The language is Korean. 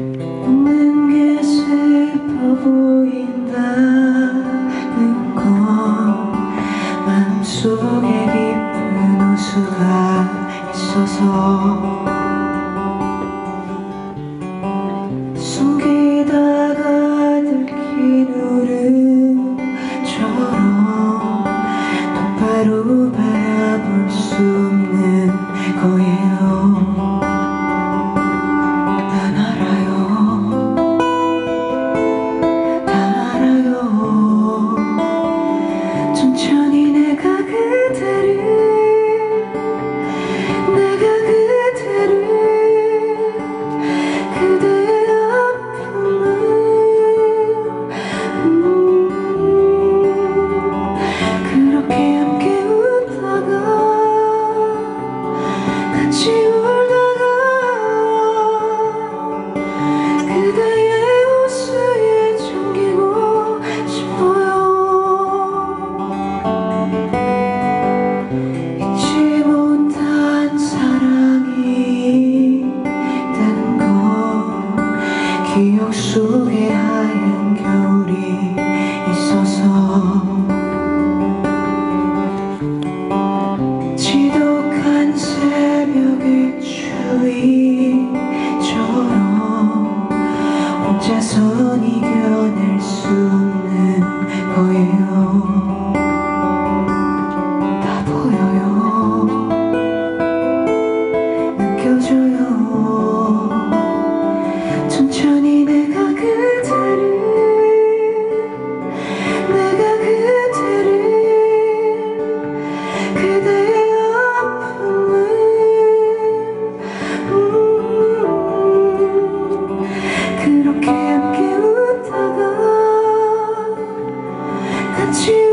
웃는 게 슬퍼 보인다는 건 마음속에 깊은 우수가 있어서 숨기다가 들킨 울음처럼 똑바로 一句